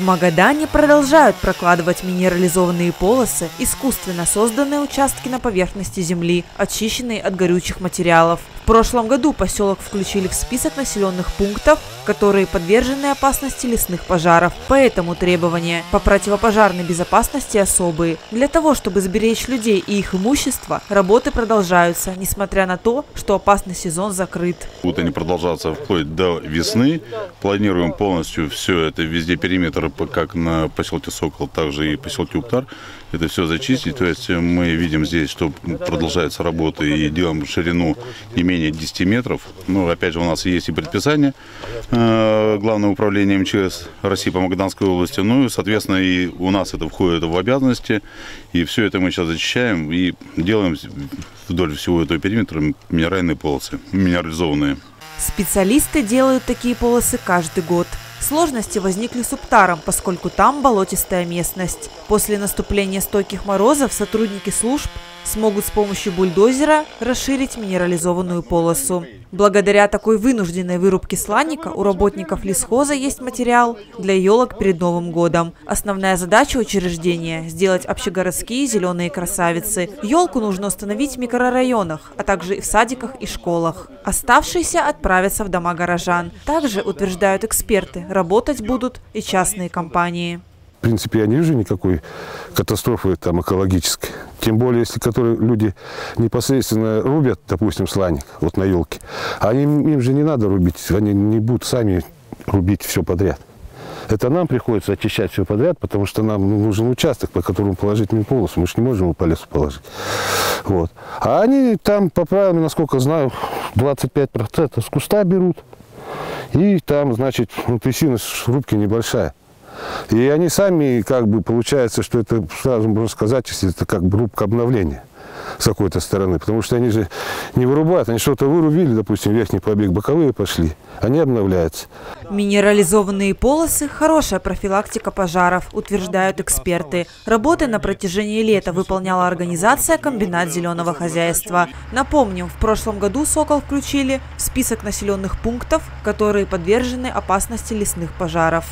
Магадане продолжают прокладывать минерализованные полосы, искусственно созданные участки на поверхности земли, очищенные от горючих материалов. В прошлом году поселок включили в список населенных пунктов, которые подвержены опасности лесных пожаров. Поэтому требования по противопожарной безопасности особые. Для того, чтобы сберечь людей и их имущество, работы продолжаются, несмотря на то, что опасный сезон закрыт. Будут они продолжаться вплоть до весны. Планируем полностью все это везде периметр, как на поселке Сокол, так же и поселке Уктар. Это все зачистить. То есть мы видим здесь, что продолжаются работы и делаем ширину не менее 10 метров. Но опять же у нас есть и предписание э, Главного управления МЧС России по Магаданской области. Ну и, соответственно, и у нас это входит в обязанности. И все это мы сейчас зачищаем и делаем вдоль всего этого периметра минеральные полосы, минерализованные. Специалисты делают такие полосы каждый год. Сложности возникли с Уптаром, поскольку там болотистая местность. После наступления стойких морозов сотрудники служб смогут с помощью бульдозера расширить минерализованную полосу. Благодаря такой вынужденной вырубке сланника у работников лесхоза есть материал для елок перед Новым годом. Основная задача учреждения – сделать общегородские зеленые красавицы. Елку нужно установить в микрорайонах, а также и в садиках и школах. Оставшиеся отправятся в дома горожан. Также, утверждают эксперты, работать будут и частные компании. В принципе, я не вижу никакой катастрофы там экологической. Тем более, если которые люди непосредственно рубят, допустим, сланик вот на елке, они, им же не надо рубить, они не будут сами рубить все подряд. Это нам приходится очищать все подряд, потому что нам нужен участок, по которому положить полосу. Мы же не можем его по лесу положить. Вот. А они там, по правилам, насколько знаю, 25% с куста берут. И там, значит, интенсивность рубки небольшая. И они сами, как бы, получается, что это, сразу можно сказать, если это как бы рубка обновления с какой-то стороны. Потому что они же не вырубают, они что-то вырубили, допустим, верхний побег, боковые пошли, они обновляются. Минерализованные полосы – хорошая профилактика пожаров, утверждают эксперты. Работы на протяжении лета выполняла организация «Комбинат зеленого хозяйства». Напомним, в прошлом году «Сокол» включили в список населенных пунктов, которые подвержены опасности лесных пожаров.